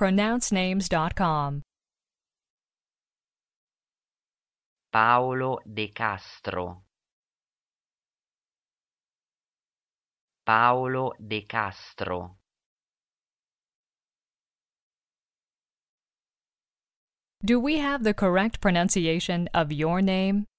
PronounceNames.com. Paolo De Castro Paolo De Castro Do we have the correct pronunciation of your name?